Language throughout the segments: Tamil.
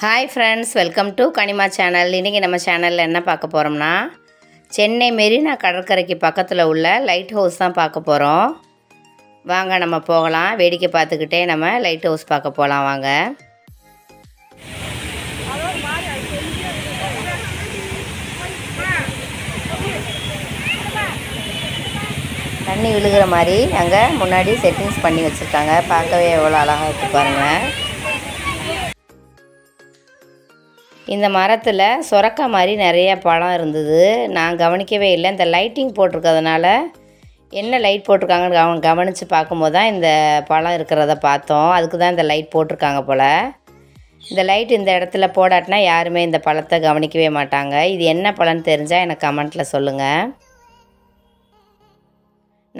Hi friends welcome to Kanima channel இன்றைக்கி நம்ம சேனலில் என்ன பார்க்க போகிறோம்னா சென்னை மெரினா கடற்கரைக்கு பக்கத்தில் உள்ள லைட் ஹவுஸ் தான் பார்க்க போகிறோம் வாங்க நம்ம போகலாம். வேடிக்கை பார்த்துக்கிட்டே நம்ம லைட் ஹவுஸ் பார்க்க போகலாம் வாங்க. தண்ணி விழுகிற மாதிரி அங்கே முன்னாடி செட்டிங்ஸ் பண்ணி வச்சுருக்காங்க. பார்க்கவே எவ்வளோ அழகாக இருக்குது பாருங்கள் இந்த மரத்தில் சொரக்கா மாதிரி நிறைய பழம் இருந்தது. நான் கவனிக்கவே இல்லை. இந்த லைட்டிங் போட்டிருக்கிறதுனால என்ன லைட் போட்டிருக்காங்கன்னு கவ கவனித்து பார்க்கும்போது தான் இந்த பழம் இருக்கிறத பார்த்தோம். அதுக்கு தான் இந்த லைட் போட்டிருக்காங்க போல். இந்த லைட் இந்த இடத்துல போடாட்டினா யாருமே இந்த பழத்தை கவனிக்கவே மாட்டாங்க. இது என்ன பழம்னு தெரிஞ்சால் எனக்கு கமெண்ட்டில் சொல்லுங்கள்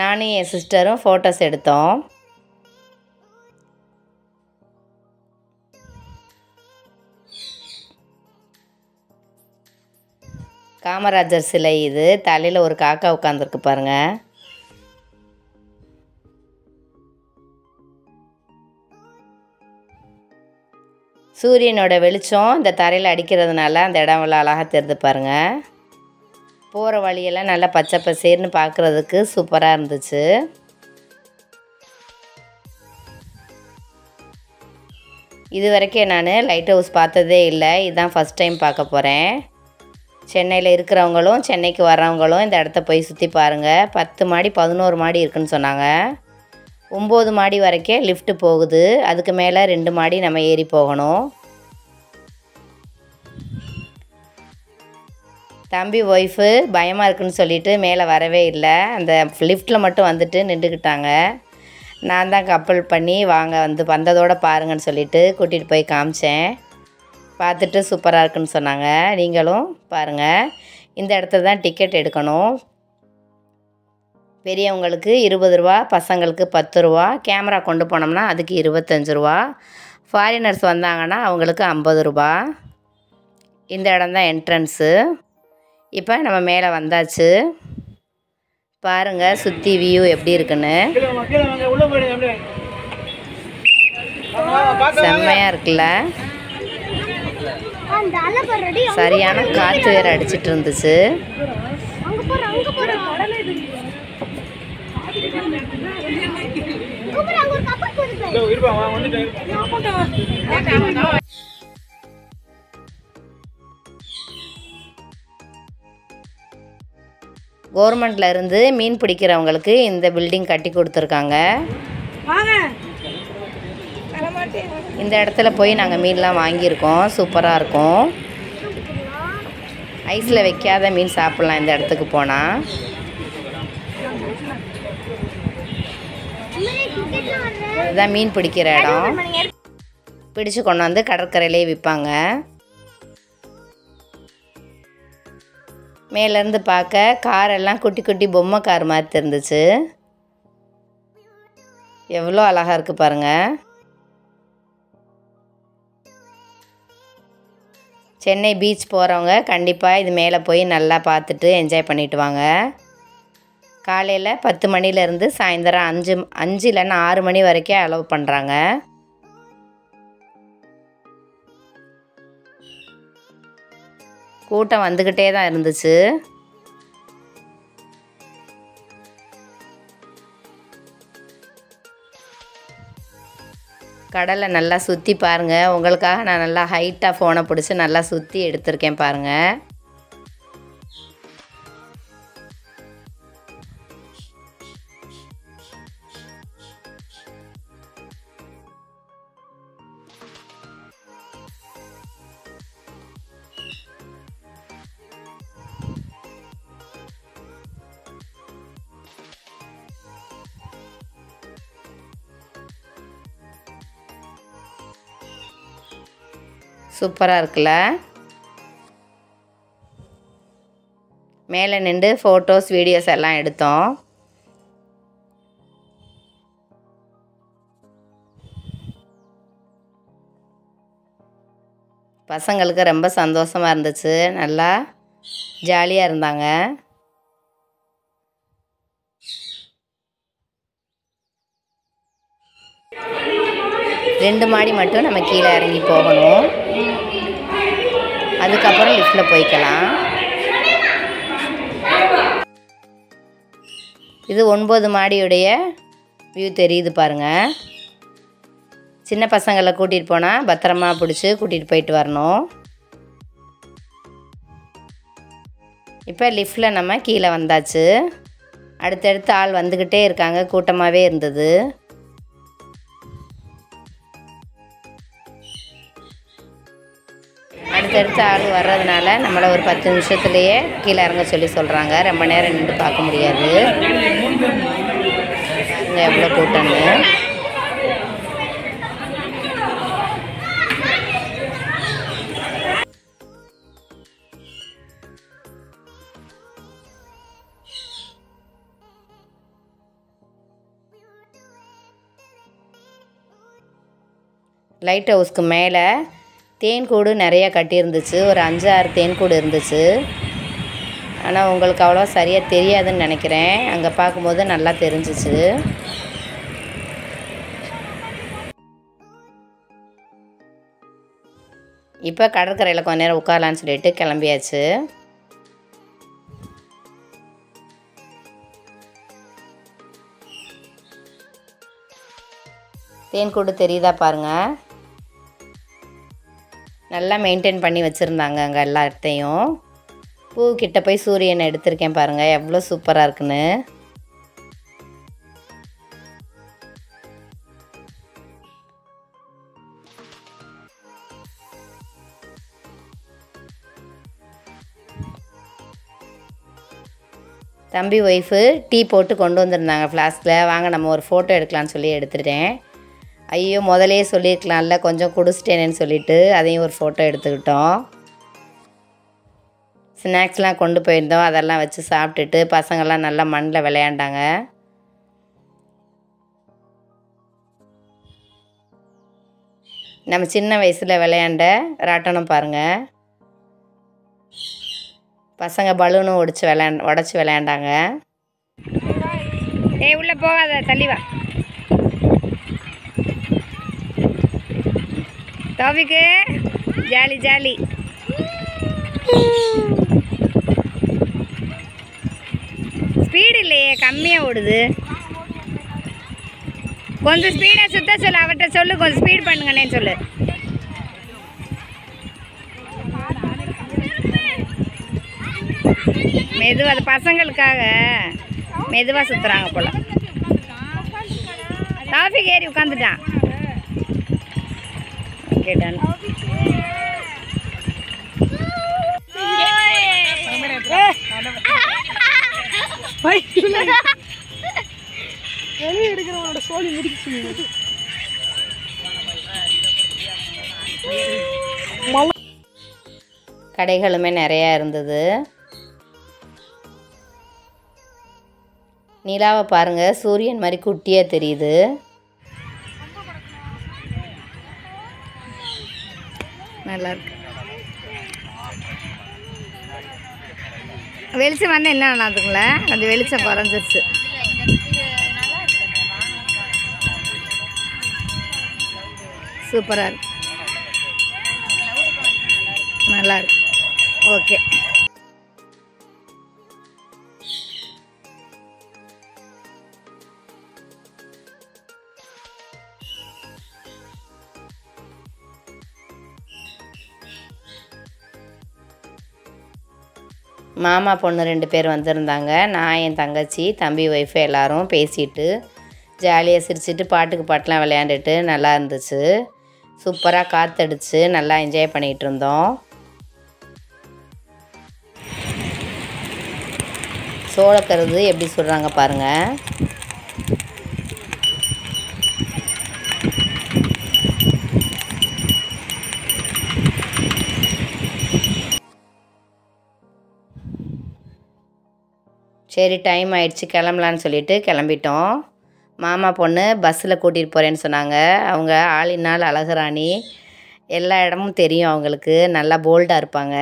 நானும் என் சிஸ்டரும் ஃபோட்டோஸ் எடுத்தோம். காமராஜர் சிலை இது. தலையில் ஒரு காக்கா உட்காந்துருக்கு பாருங்க. சூரியனோட வெளிச்சம் இந்த தரையில் அடிக்கிறதுனால அந்த இடம் எல்லாம் அழகாக தெரிந்து பாருங்கள் போகிற வழியெல்லாம் நல்லா பச்சை பசேர்னு பார்க்குறதுக்கு சூப்பராக இருந்துச்சு. இது வரைக்கும் நான் லைட் ஹவுஸ் பார்த்ததே இல்லை. இதுதான் ஃபஸ்ட் டைம் பார்க்க போகிறேன் சென்னையில் இருக்கிறவங்களும் சென்னைக்கு வர்றவங்களும் இந்த இடத்த போய் சுற்றி பாருங்கள் பத்து மாடி பதினோரு மாடி இருக்குன்னு சொன்னாங்க. ஒம்பது மாடி வரைக்கும் லிஃப்ட்டு போகுது. அதுக்கு மேலே ரெண்டு மாடி நம்ம ஏறி போகணும். தம்பி ஒய்ஃபு பயமாக இருக்குன்னு சொல்லிட்டு மேலே வரவே இல்லை. அந்த லிஃப்ட்டில் மட்டும் வந்துட்டு நின்றுக்கிட்டாங்க. நான் தான் கப்பல் பண்ணி வாங்க வந்து வந்ததோடு பாருங்கன்னு சொல்லிட்டு கூட்டிகிட்டு போய் காமிச்சேன். பார்த்துட்டு சூப்பராக இருக்குன்னு சொன்னாங்க. நீங்களும் பாருங்கள் இந்த இடத்துல தான் டிக்கெட் எடுக்கணும். பெரியவங்களுக்கு இருபது ரூபா பசங்களுக்கு பத்து ரூபா கேமரா கொண்டு போனோம்னா அதுக்கு இருபத்தஞ்சு ரூபா. ஃபாரினர்ஸ் வந்தாங்கன்னா அவங்களுக்கு ஐம்பது ரூபா. இந்த இடம் தான் என்ட்ரன்ஸு இப்போ நம்ம மேலே வந்தாச்சு. பாருங்கள் சுற்றி வியூ எப்படி இருக்குன்னு. செம்மையாக இருக்குல்ல. சரியான காற்று வேறு அடிச்சிட்டு இருந்துச்சு. கவர்மெண்ட்ல இருந்து மீன் பிடிக்கிறவங்களுக்கு இந்த பில்டிங் கட்டி கொடுத்துருக்காங்க. இந்த இடத்துல போய் நாங்கள் மீன்லாம் வாங்கியிருக்கோம். சூப்பராக இருக்கும். ஐஸில் வைக்காத மீன் சாப்பிட்லாம் இந்த இடத்துக்கு போனால் இதுதான் மீன் பிடிக்கிற இடம். பிடிச்சு கொண்டு வந்து கடற்கரையிலே விற்பாங்க. மேலேருந்து பார்க்க கார் எல்லாம் குட்டி குட்டி பொம்மை கார் மாதிரி தெரிஞ்சிச்சு. எவ்வளோ அழகாக இருக்குது பாருங்கள் சென்னை பீச் போகிறவங்க கண்டிப்பாக இது மேலே போய் நல்லா பார்த்துட்டு என்ஜாய் பண்ணிட்டு வாங்க. காலையில் பத்து மணிலேருந்து சாயந்தரம் அஞ்சு அஞ்சு இல்லைன்னா ஆறு மணி வரைக்கும் அலோவ் பண்ணுறாங்க கூட்டம் வந்துக்கிட்டே தான் இருந்துச்சு. கடலை நல்லா சுற்றி பாருங்கள் உங்களுக்காக நான் நல்லா ஹைட்டாக ஃபோனை பிடிச்சி நல்லா சுற்றி எடுத்திருக்கேன் பாருங்கள் சூப்பராக இருக்குல்ல? மேலே நின்று ஃபோட்டோஸ் வீடியோஸ் எல்லாம் எடுத்தோம். பசங்களுக்கு ரொம்ப சந்தோஷமாக இருந்துச்சு. நல்லா ஜாலியாக இருந்தாங்க. ரெண்டு மாடி மட்டும் நம்ம கீழே இறங்கி போகணும். அதுக்கப்புறம் லிஃப்ட்டில் போய்க்கலாம். இது ஒன்பது மாடியுடைய வியூ தெரியுது பாருங்கள் சின்ன பசங்களை கூட்டிகிட்டு போனால் பத்திரமா பிடிச்சி கூட்டிகிட்டு போயிட்டு வரணும். இப்போ லிஃப்ட்டில் நம்ம கீழே வந்தாச்சு. அடுத்தடுத்து ஆள் வந்துக்கிட்டே இருக்காங்க கூட்டமாகவே இருந்தது. அடுத்தடுத்து ஆள் வர்றதுனால நம்மளை ஒரு பத்து நிமிஷத்துலேயே கீழே இறங்க சொல்லி சொல்கிறாங்க ரொம்ப நேரம் நின்று பார்க்க முடியாது. இங்கே எவ்வளோ கூட்டம்னு. லைட் ஹவுஸ்க்கு மேலே தேன்கூடு நிறைய கட்டியிருந்துச்சு. ஒரு அஞ்சு ஆறு தேன்கூடு இருந்துச்சு. ஆனால் உங்களுக்கு அவ்வளோ சரியாக தெரியாதுன்னு நினைக்கிறேன். அங்கே பார்க்கும்போது நல்லா தெரிஞ்சிச்சு. இப்போ கடற்கரையில் கொஞ்ச நேரம் உட்காரலான்னு சொல்லிட்டு கிளம்பியாச்சு. தேன்கூடு தெரியுதா பாருங்கள் நல்லா மெயின்டைன் பண்ணி வச்சுருந்தாங்க அங்கே எல்லா இடத்தையும் பூ கிட்ட போய் சூரியனை எடுத்திருக்கேன் பாருங்கள் எவ்வளோ சூப்பராக இருக்குன்னு. தம்பி ஒய்ஃபு டீ போட்டு கொண்டு வந்திருந்தாங்க ஃப்ளாஸ்கில் வாங்க நம்ம ஒரு ஃபோட்டோ எடுக்கலாம்னு சொல்லி எடுத்துட்டேன். ஐயோ முதலே சொல்லியிருக்கலாம்ல கொஞ்சம் குடிச்சிட்டேனேன்னு சொல்லிட்டு அதையும் ஒரு ஃபோட்டோ எடுத்துக்கிட்டோம். ஸ்நாக்ஸ்லாம் கொண்டு போயிருந்தோம் அதெல்லாம் வச்சு சாப்பிட்டுட்டு பசங்கள்லாம் நல்லா மண்ணில் விளையாண்டாங்க. நம்ம சின்ன வயசில் விளையாண்ட ராட்டனம் பாருங்கள் பசங்க பலூனும் ஒடிச்சு விளையாண்ட் உடச்சி விளையாண்டாங்க. ஏ உள்ளே போகாத தள்ளிவா டாபிக்கு ஜாலி ஜாலி. ஸ்பீடு இல்லையே கம்மியாக ஓடுது. கொஞ்சம் ஸ்பீடாக சுத்த சொல்லு அவர்கிட்ட சொல்லு கொஞ்சம் ஸ்பீட் பண்ணுங்கண்ணே சொல்லு. மெதுவாக அது பசங்களுக்காக மெதுவாக சுற்றுறாங்க போல. டாஃபிக் ஏறி உட்காந்துட்டான் டன் வெளியே எடுக்கிறவனோட சோழி முடிச்சு கடைகளுமே நிறையா இருந்தது. நிலாவை பாருங்கள் சூரியன் மாதிரி குட்டியாக தெரியுது. நல்லா இருக்கு வெளிச்சம் வந்து என்ன ஆனாதுங்களே கொஞ்சம் வெளிச்சம் குறைஞ்சிருச்சு. சூப்பராக இருக்கு. நல்லா இருக்கு ஓகே. மாமா பொண்ணு ரெண்டு பேர் வந்திருந்தாங்க. நான் என் தங்கச்சி தம்பி ஒய்ஃபு எல்லோரும் பேசிட்டு ஜாலியாக சிரிச்சிட்டு பாட்டுக்கு பாட்டெலாம் விளையாண்டுட்டு நல்லா இருந்துச்சு. சூப்பராக காற்றடிச்சு நல்லா என்ஜாய் பண்ணிகிட்டு இருந்தோம். சோளக்கருது எப்படி சொல்கிறாங்க பாருங்கள் சரி டைம் ஆயிடுச்சு கிளம்பலான்னு சொல்லிட்டு கிளம்பிட்டோம். மாமா பொண்ணு பஸ்ஸில் கூட்டிகிட்டு போகிறேன்னு சொன்னாங்க. அவங்க ஆளினால் அழகுராணி. எல்லா இடமும் தெரியும் அவங்களுக்கு. நல்லா போல்டாக இருப்பாங்க.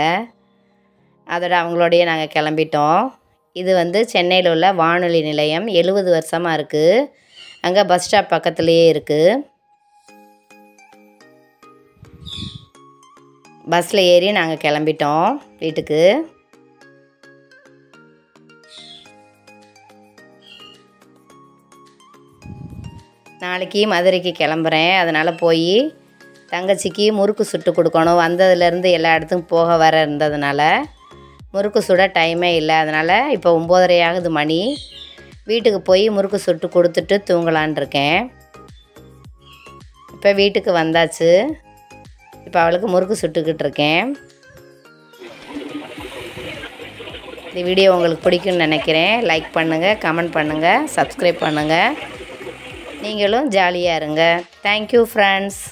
அதோட அவங்களோடையே நாங்கள் கிளம்பிட்டோம். இது வந்து சென்னையில் உள்ள வானொலி நிலையம். எழுபது வருஷமாக இருக்குது அங்கே பஸ் ஸ்டாப் பக்கத்துலேயே இருக்குது பஸ்ஸில் ஏறி நாங்கள் கிளம்பிட்டோம் வீட்டுக்கு. நாளைக்கு மதுரைக்கு கிளம்புறேன். அதனால் போய் தங்கச்சிக்கு முறுக்கு சுட்டு கொடுக்கணும். வந்ததுலேருந்து எல்லா இடத்துக்கும் போக வர இருந்ததுனால முறுக்கு சுட டைமே இல்லை. அதனால் இப்போ ஒம்போதரை ஆகுது மணி. வீட்டுக்கு போய் முறுக்கு சுட்டு கொடுத்துட்டு தூங்கலான் இருக்கேன். இப்போ வீட்டுக்கு வந்தாச்சு. இப்போ அவளுக்கு முறுக்கு சுட்டுக்கிட்டு இருக்கேன். இந்த வீடியோ உங்களுக்கு பிடிக்கும்னு நினைக்கிறேன். லைக் பண்ணுங்கள் கமெண்ட் பண்ணுங்கள் சப்ஸ்கிரைப் பண்ணுங்கள் நீங்களும் ஜாலியாக இருங்க. Thank you friends